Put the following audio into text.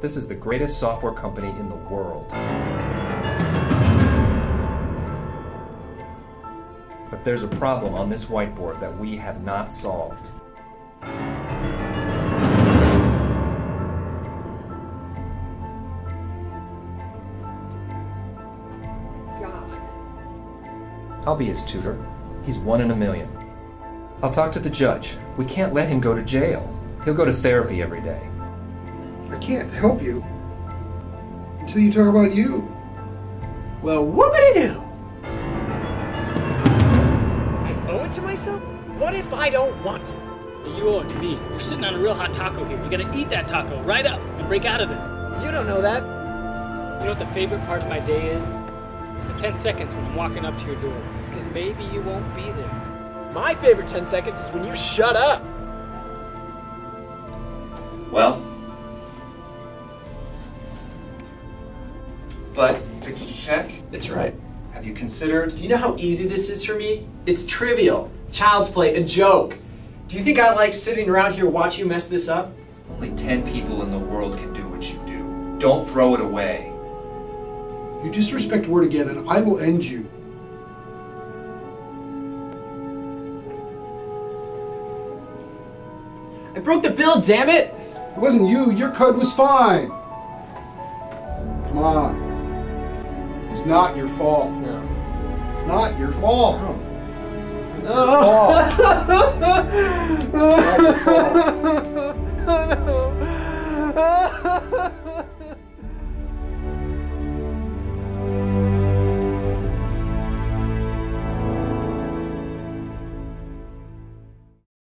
This is the greatest software company in the world. But there's a problem on this whiteboard that we have not solved. I'll be his tutor. He's one in a million. I'll talk to the judge. We can't let him go to jail. He'll go to therapy every day. I can't help you until you talk about you. Well, whoopity do! I owe it to myself? What if I don't want to? You owe it to me. You're sitting on a real hot taco here. You gotta eat that taco right up and break out of this. You don't know that. You know what the favorite part of my day is? It's the 10 seconds when I'm walking up to your door. Because maybe you won't be there. My favorite 10 seconds is when you shut up. Well, but did you check? It's right. Have you considered? Do you know how easy this is for me? It's trivial. Child's play, a joke. Do you think I like sitting around here watching you mess this up? Only 10 people in the world can do what you do. Don't throw it away. You disrespect word again, and I will end you. I broke the bill, damn it! It wasn't you. Your code was fine. Come on. It's not your fault. No. It's not your fault. No. It's not your fault.